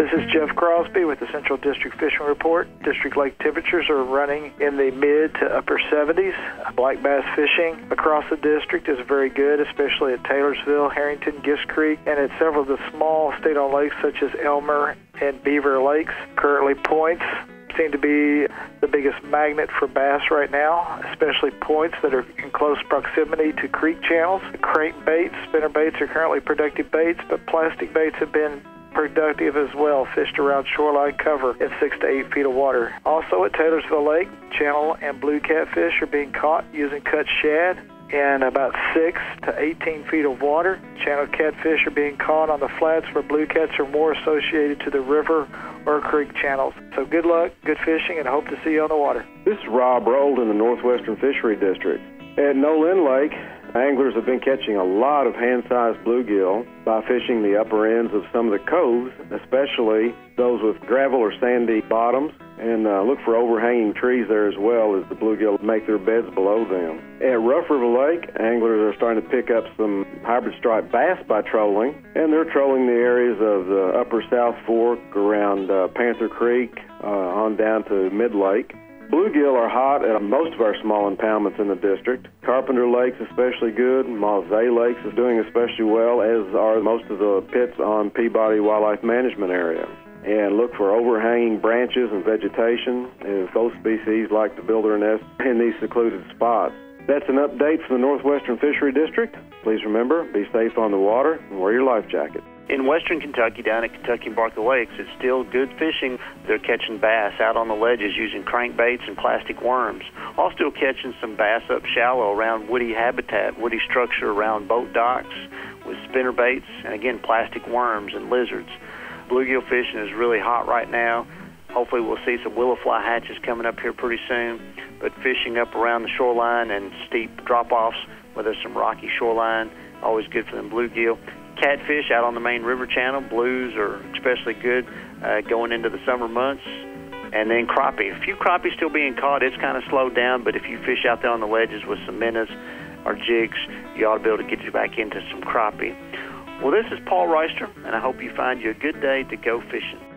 This is Jeff Crosby with the Central District Fishing Report. District lake temperatures are running in the mid to upper 70s. Black bass fishing across the district is very good, especially at Taylorsville, Herrington, Guist Creek, and at several of the small state-owned lakes such as Elmer and Beaver Lakes. Currently, points seem to be the biggest magnet for bass right now, especially points that are in close proximity to creek channels. Crank baits, spinner baits are currently productive baits, but plastic baits have been productive as well, fished around shoreline cover in six to eight feet of water. Also at Taylorsville Lake, channel and blue catfish are being caught using cut shad in about 6 to 18 feet of water. Channel catfish are being caught on the flats where blue cats are more associated to the river or creek channels. So good luck, good fishing, and hope to see you on the water. This is Rob Rold in the Northwestern Fishery District. At Nolin Lake, Anglers have been catching a lot of hand-sized bluegill by fishing the upper ends of some of the coves, especially those with gravel or sandy bottoms, and uh, look for overhanging trees there as well as the bluegill make their beds below them. At Rough River Lake, anglers are starting to pick up some hybrid striped bass by trolling, and they're trolling the areas of the upper South Fork around uh, Panther Creek uh, on down to Mid Lake. Bluegill are hot at most of our small impoundments in the district. Carpenter Lake's especially good. Mauzy Lakes is doing especially well, as are most of the pits on Peabody Wildlife Management Area. And look for overhanging branches and vegetation, as both species like to build their nests in these secluded spots. That's an update from the Northwestern Fishery District. Please remember, be safe on the water and wear your life jacket in western Kentucky, down at Kentucky and Barkley Lakes, it's still good fishing. They're catching bass out on the ledges using crankbaits and plastic worms. Still catching some bass up shallow around woody habitat, woody structure around boat docks with spinner baits and again plastic worms and lizards. Bluegill fishing is really hot right now. Hopefully, we'll see some willow fly hatches coming up here pretty soon. But fishing up around the shoreline and steep drop offs where there's some rocky shoreline, always good for them bluegill catfish out on the main river channel. Blues are especially good uh, going into the summer months. And then crappie. A few crappie still being caught. It's kind of slowed down, but if you fish out there on the ledges with some minnows or jigs, you ought to be able to get you back into some crappie. Well, this is Paul Rister, and I hope you find you a good day to go fishing.